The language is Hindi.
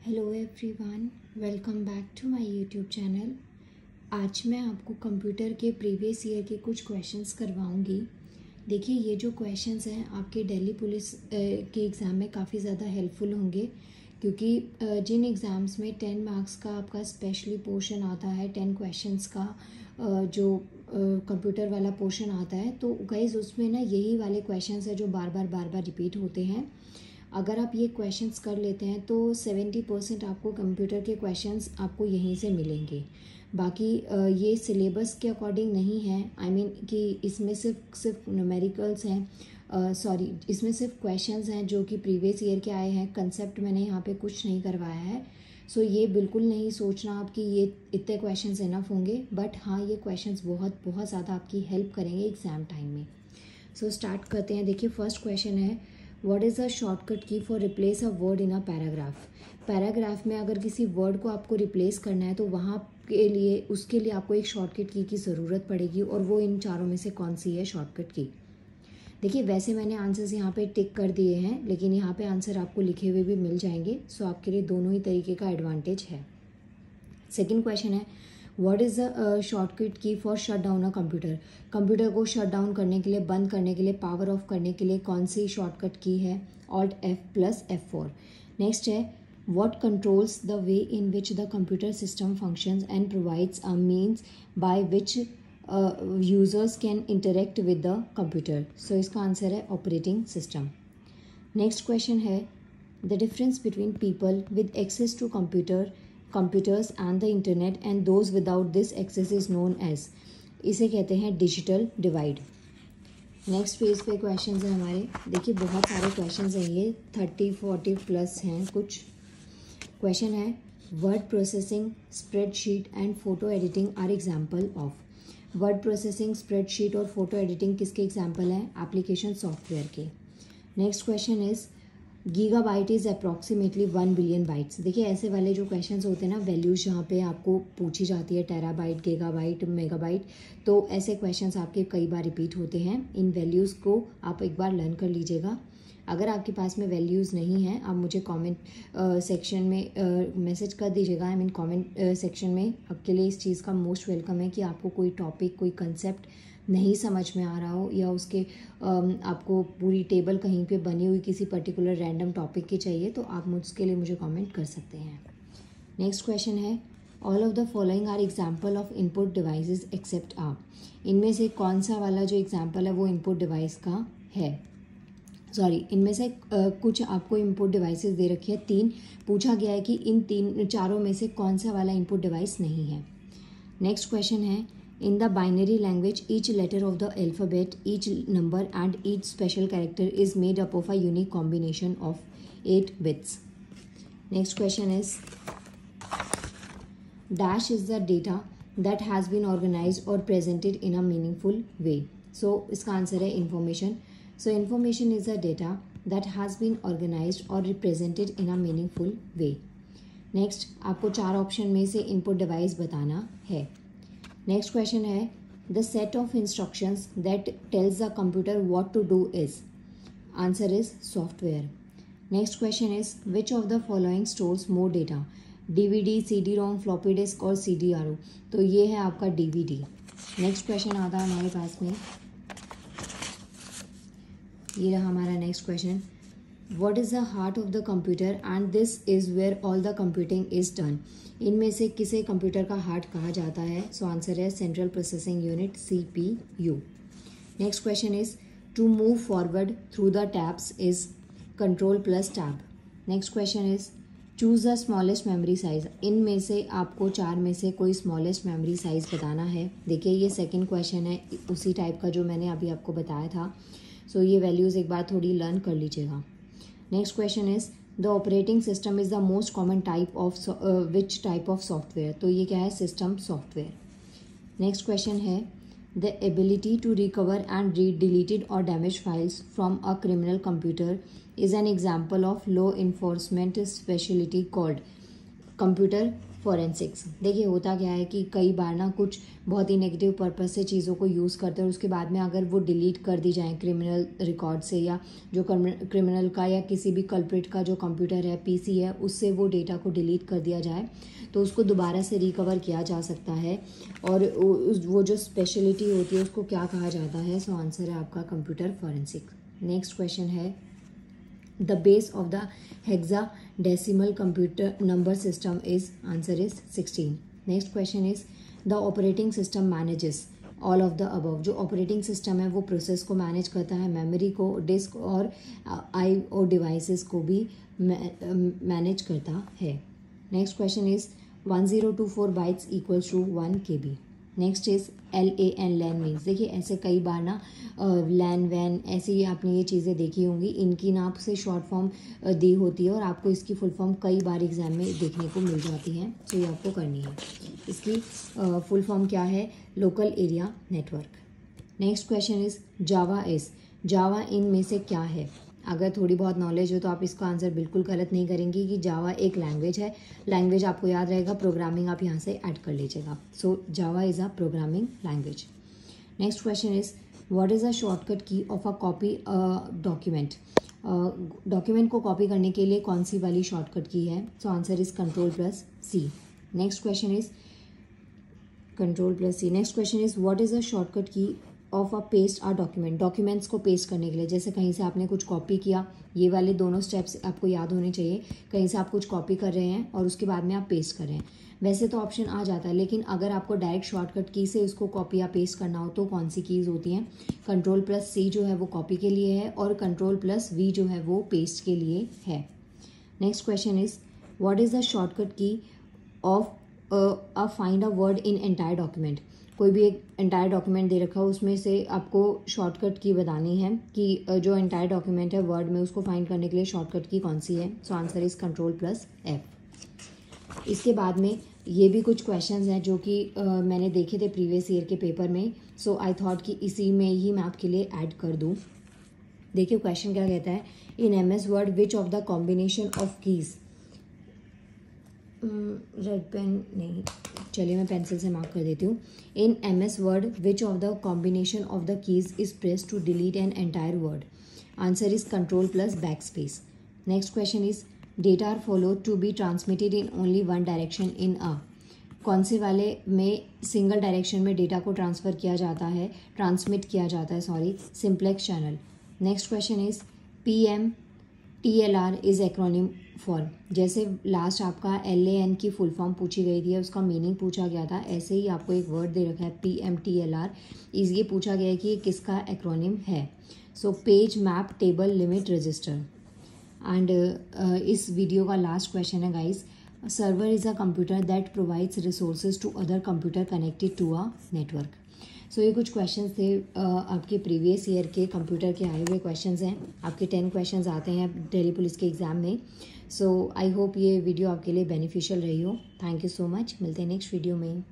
Hello everyone welcome back to my YouTube channel आज मैं आपको कंप्यूटर के प्रीवियस ईयर के कुछ क्वेश्चंस करवाऊँगी। देखिए, ये जो क्वेश्चंस हैं, आपके दिल्ली पुलिस के एग्ज़ाम में काफ़ी ज़्यादा हेल्पफुल होंगे, क्योंकि जिन एग्ज़ाम्स में टेन मार्क्स का आपका स्पेशली पोर्शन आता है टेन क्वेश्चंस का जो कंप्यूटर वाला पोर्शन आता है तो गाइज़ उसमें ना यही वाले क्वेश्चंस है जो बार बार बार बार रिपीट होते हैं। अगर आप ये क्वेश्चंस कर लेते हैं तो सेवेंटी परसेंट आपको कंप्यूटर के क्वेश्चंस आपको यहीं से मिलेंगे। बाकी ये सिलेबस के अकॉर्डिंग नहीं है। आई I मीन mean कि इसमें सिर्फ़ सिर्फ़ न्यूमेरिकल्स हैं। सॉरी इसमें सिर्फ़ क्वेश्चंस हैं जो कि प्रीवियस ईयर के आए हैं। कंसेप्ट मैंने यहाँ पे कुछ नहीं करवाया है। सो so, ये बिल्कुल नहीं सोचना आप कि ये इतने क्वेश्चंस इनफ होंगे। बट हाँ ये क्वेश्चंस बहुत बहुत ज़्यादा आपकी हेल्प करेंगे एग्ज़ाम टाइम में। सो so, स्टार्ट करते हैं। देखिए फ़र्स्ट क्वेश्चन है what is a shortcut key for replace a word in a paragraph paragraph में अगर किसी वर्ड को आपको रिप्लेस करना है तो वहाँ के लिए, उसके लिए आपको एक शॉर्टकट की की ज़रूरत पड़ेगी, और वो इन चारों में से कौन सी है? शॉर्टकट की देखिए, वैसे मैंने आंसर्स यहाँ पे टिक कर दिए हैं, लेकिन यहाँ पे आंसर आपको लिखे हुए भी मिल जाएँगे सो आपके लिए दोनों ही तरीके का एडवांटेज है। सेकेंड क्वेश्चन है what is a shortcut key for shut down a computer computer को शट डाउन करने के लिए, बंद करने के लिए पावर ऑफ़ करने के लिए कौन सी शॉर्टकट की है? Alt F plus F four next है what controls the way in which the computer system function and provides a means by which users can interact with the computer so इसका आंसर है ऑपरेटिंग सिस्टम नेक्स्ट क्वेश्चन है the difference between people with access to computer computers and the internet and those without this access is known as, इसे कहते हैं डिजिटल डिवाइड नेक्स्ट पेज पे क्वेश्चन हैं हमारे। देखिए, बहुत सारे क्वेश्चन हैं ये। थर्टी फोर्टी प्लस हैं कुछ। क्वेश्चन है word processing spreadsheet and photo editing are example of word processing spreadsheet और फ़ोटो एडिटिंग किसके एग्ज़ाम्पल हैं? एप्लीकेशन सॉफ्टवेयर के। Next question is gigabyte is approximately one billion bytes देखिए, ऐसे वाले जो क्वेश्चंस होते हैं ना वैल्यूज़ जहाँ पे आपको पूछी जाती है terabyte gigabyte megabyte तो ऐसे क्वेश्चंस आपके कई बार रिपीट होते हैं। इन वैल्यूज़ को आप एक बार लर्न कर लीजिएगा। अगर आपके पास में वैल्यूज़ नहीं हैं, आप मुझे कमेंट सेक्शन में मैसेज कर दीजिएगा। आई मीन कमेंट सेक्शन में आपके लिए इस चीज़ का मोस्ट वेलकम है कि आपको कोई टॉपिक कोई कंसेप्ट नहीं समझ में आ रहा हो या उसके आपको पूरी टेबल कहीं पे बनी हुई किसी पर्टिकुलर रैंडम टॉपिक की चाहिए तो आप मुझके लिए मुझे कमेंट कर सकते हैं। Next question is all of the following are example of input devices except आप। इनमें से कौन सा वाला जो एग्ज़ाम्पल है, वो इनपुट डिवाइस का है? सॉरी इनमें से कुछ आपको इनपुट डिवाइसेस दे रखी है, तीन। पूछा गया है कि इन तीन, चारों में से कौन सा वाला इनपुट डिवाइस नहीं है। Next question is in the binary language each letter of the alphabet each number and each special character is made up of a unique combination of eight bits next question is dash is the data that has been organize or presented in a meaningful way so इसका आंसर है information So, information is the data that has been organized or represented in a meaningful way. Next, आपको चार ऑप्शन में से इनपुट डिवाइस बताना है। Next question is the set of instructions that tells the computer what to do is answer is software next question is which of the following stores more data DVD C D ROM floppy disk or C D R O तो ये है आपका डीवीडी नेक्स्ट क्वेश्चन आता है हमारे पास में। ये रहा हमारा next question what is the heart of the computer and this is where all the computing is done इनमें से किसे कंप्यूटर का हार्ट कहा जाता है? So answer is central processing unit C P U next question is to move forward through the tabs is control plus tab next question is choose the smallest memory size इनमें से आपको चार में से कोई स्मॉलेस्ट मेमोरी साइज़ बताना है? देखिए, ये सेकंड क्वेश्चन है, उसी टाइप का जो मैंने अभी आपको बताया था। सो so, ये वैल्यूज़ एक बार थोड़ी लर्न कर लीजिएगा। Next question is the operating system is the most common type of which type of software तो ये क्या है? System software next question is the ability to recover and read deleted or damage files from a criminal computer is an example of law enforcement speciality called computer forensics देखिए, होता क्या है कि कई बार ना कुछ बहुत ही नेगेटिव पर्पज से चीज़ों को यूज़ करते हैं और उसके बाद में अगर वो डिलीट कर दी जाए क्रिमिनल रिकॉर्ड से या जो क्रिमिनल का या किसी भी कल्प्रिट का जो कंप्यूटर है पीसी है, उससे वो डेटा को डिलीट कर दिया जाए तो उसको दोबारा से रिकवर किया जा सकता है। और वो जो स्पेशलिटी होती है, उसको क्या कहा जाता है? सो आंसर है आपका computer forensic next question is the base of the hexadecimal computer number system is answer is sixteen next question is the operating system manages all of the above जो ऑपरेटिंग सिस्टम है, वो प्रोसेस को मैनेज करता है मेमोरी को डिस्क और आई और डिवाइसेस को भी मैनेज करता है। Next question is one zero two four bytes equals to one K B next is L A N LAN means देखिए, ऐसे कई बार ना लैन वैन ऐसी आपने ये चीज़ें देखी होंगी। इनकी ना आपसे शॉर्ट फॉर्म दी होती है और आपको इसकी फुल फॉर्म कई बार एग्ज़ाम में देखने को मिल जाती है। तो ये आपको करनी है। इसकी फुल फॉर्म क्या है? Local area network next question is Java is Java इन में से क्या है? अगर थोड़ी बहुत नॉलेज हो तो आप इसका आंसर बिल्कुल गलत नहीं करेंगे कि जावा एक लैंग्वेज है। लैंग्वेज आपको याद रहेगा प्रोग्रामिंग आप यहाँ से ऐड कर लीजिएगा। So Java is a programming language next question is what is a shortcut key of a copy document document को कॉपी करने के लिए कौन सी वाली शॉर्टकट की है? So answer is control plus C next question is control plus C next question is what is a shortcut key of a paste or document documents को पेस्ट करने के लिए। जैसे कहीं से आपने कुछ कॉपी किया, ये वाले दोनों स्टेप्स आपको याद होने चाहिए। कहीं से आप कुछ कॉपी कर रहे हैं और उसके बाद में आप पेस्ट कर रहे हैं। वैसे तो ऑप्शन आ जाता है, लेकिन अगर आपको डायरेक्ट शॉर्टकट की से उसको कॉपी या पेस्ट करना हो तो कौन सी कीज़ होती हैं? कंट्रोल प्लस सी जो है वो कॉपी के लिए है और कंट्रोल प्लस वी जो है वो पेस्ट के लिए है। Next question is what is the shortcut key of a find a word in entire document कोई भी एक एंटायर डॉक्यूमेंट दे रखा हो उसमें से आपको शॉर्टकट की बतानी है कि जो एंटायर डॉक्यूमेंट है वर्ड में उसको फाइंड करने के लिए शॉर्टकट की कौन सी है? So answer is control plus F इसके बाद में ये भी कुछ क्वेश्चंस हैं जो कि uh, मैंने देखे थे प्रीवियस ईयर के पेपर में. सो आई थॉट कि इसी में ही मैं आपके लिए ऐड कर दूँ. देखिए क्वेश्चन क्या कहता है? In M S word which of the combination of keys red pen नहीं, चलिए मैं पेंसिल से मार्क कर देती हूँ। In M S word which of the combination of the keys is press to delete an entire word answer is control plus backspace next question is data are follow to be transmitted in only one direction in a कौन से वाले में सिंगल डायरेक्शन में डेटा को ट्रांसफ़र किया जाता है? ट्रांसमिट किया जाता है sorry simplex channel next question is P M T L R is acronym for जैसे लास्ट आपका एल ए एन की फुल फॉर्म पूछी गई थी, उसका मीनिंग पूछा गया था, ऐसे ही आपको एक वर्ड दे रखा है P M T L R इस ये पूछा गया है कि ये किसका एक्रोनिम है? So page map table limit register and इस वीडियो का लास्ट क्वेश्चन है guys server is a computer that provides resources to other computer connected to a network so so, ये कुछ क्वेश्चन थे आपके प्रीवियस ईयर के कंप्यूटर के आए हुए क्वेश्चन हैं। आपके टेन क्वेश्चन आते हैं डेली पुलिस के एग्ज़ाम में। सो आई होप ये वीडियो आपके लिए बेनिफिशियल रही हो। थैंक यू सो मच मिलते हैं नेक्स्ट वीडियो में।